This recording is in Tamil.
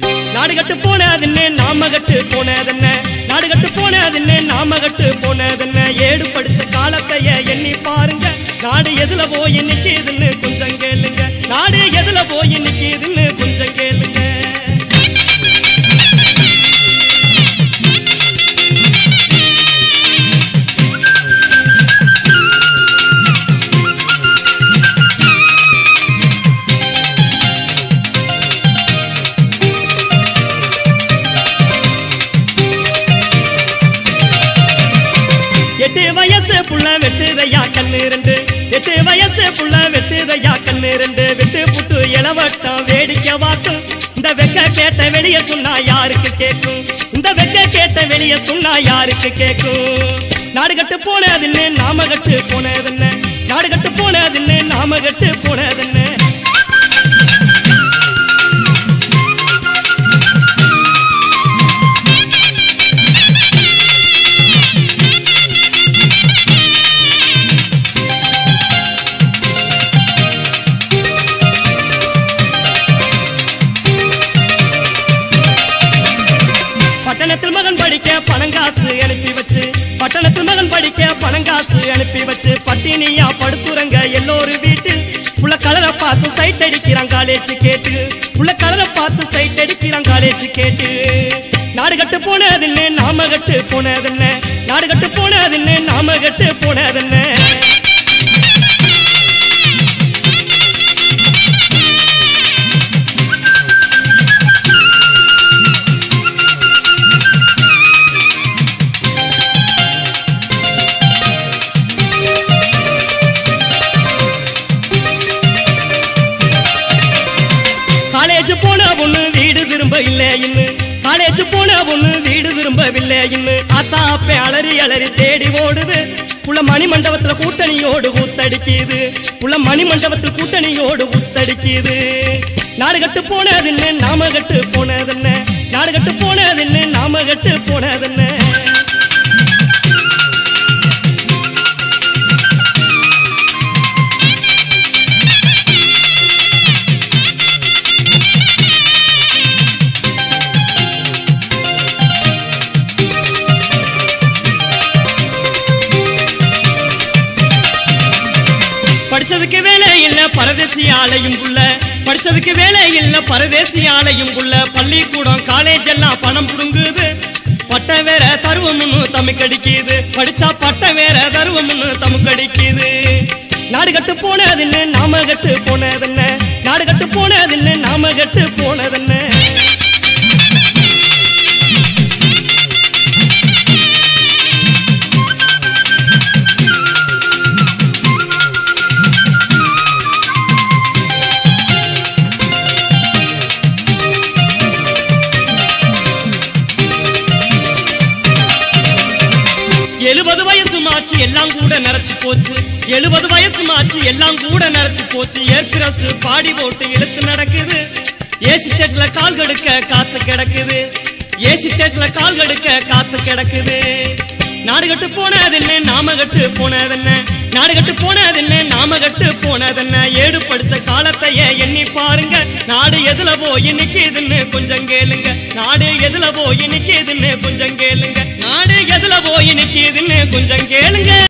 நாடுகட்டு போனதுன்னு? நாம கட்டு போனதென்ன? நாடு போனதுன்னு? நாம கட்டு போனதென்ன? ஏடு படிச்ச காலத்தைய எண்ணி பாருங்க. நாடு எதுல போய் இதுன்னு கொஞ்சம் கேளுங்க. நாடு எதுல போய் நிக்குதுன்னு எட்டு வயசு புள்ள வெட்டுதையா கண்ணு ரெண்டு. எட்டு வயசு புள்ள வெட்டுதையா கண்ணு ரெண்டு. விட்டு புட்டு இளவட்டம் வேடிக்கை வாக்கும் இந்த வெக்க கேட்ட வெளிய சொன்னா யாருக்கு கேட்கும் இந்த வெக்க கேட்ட வெளிய சொன்னா யாருக்கு கேட்கும் நாடுகட்டு போனதுன்னு நாம கட்டு போனதுன்னு நாடு கட்டு போனதுன்னு நாம கட்டு போனதுன்னு பட்டணத்து மகன் படிக்க பணங்காசு அனுப்பி வச்சு பட்டினியா படுத்துறங்க. எல்லோரும் வீட்டு உள்ள கலரை பார்த்து சைட் அடிக்கிறான் காலேஜ் கேட்டு. உள்ள கலரை பார்த்து சைட் அடிக்கிறான் காலேஜ் கேட்டு. நாடு கட்டு போனதுன்னு நாம கட்டு போனதுன்னு நாடு கட்டு போனதுன்னு நாம கட்டு போனதுன்னு வீடு இன்னு காலேஜ் போன பொண்ணு வீடு திரும்பவில்லை இன்னு ஆத்தா அப்பே அலறி அலறி தேடி ஓடுது. உள்ள மணி மண்டபத்துல கூட்டணியோடு ஊத்தடிக்குது. உள்ள மணி மண்டபத்துல கூட்டணியோடு ஊத்தடிக்குது. நாடு கட்டு போனதுன்னு நாம கட்டு போனதுன்னு நாடு கட்டு போனதுன்னு நாம கட்டு போனதுன்னு படிச்சதுக்கு வேலை இல்ல பரதேசி ஆலையும் உள்ள. படிச்சதுக்கு வேலை இல்ல பரதேசி ஆலையும் உள்ள. பள்ளிக்கூடம் காலேஜ் எல்லாம் பணம் புடுங்குது. பட்டம் வேற தருவம்னு தமுக்கடிக்குது படிச்சா பட்டம் வேற தருவம்னு தமுக்கடிக்குது நாடு கட்டு போனதில்லை நாம கட்டு போனதில்லை. நாடு கட்டு போனதில்லை நாம கட்டு போனதில்லை. எல்லாம் கூட நிறைச்சு போச்சு. எழுபது வயசு மாச்சு எல்லாம் கூட நிறைச்சு போச்சு. ஏற்பிரசு பாடி போட்டு இழுத்து நடக்குது. ஏசி தேட்ல கால் கடுக்க காத்து கிடக்குது. ஏசி தேட்ல கால் கடுக்க காத்து கிடக்குது. நாடு கட்டு போனதென்ன? நாம கட்டு போனதென்ன? நாடு கட்டு போனதென்ன? நாம கட்டு போனதென்ன? ஏடு படிச்ச காலத்தைய எண்ணி பாருங்க. நாடு எதுல போய் நிக்குதுன்னு கொஞ்சம் கேளுங்க. நாடு எதுல போய் நிக்குதுன்னு கொஞ்சம் கேளுங்க. நாடு எதுல போய் நிக்குதுன்னு கொஞ்சம் கேளுங்க.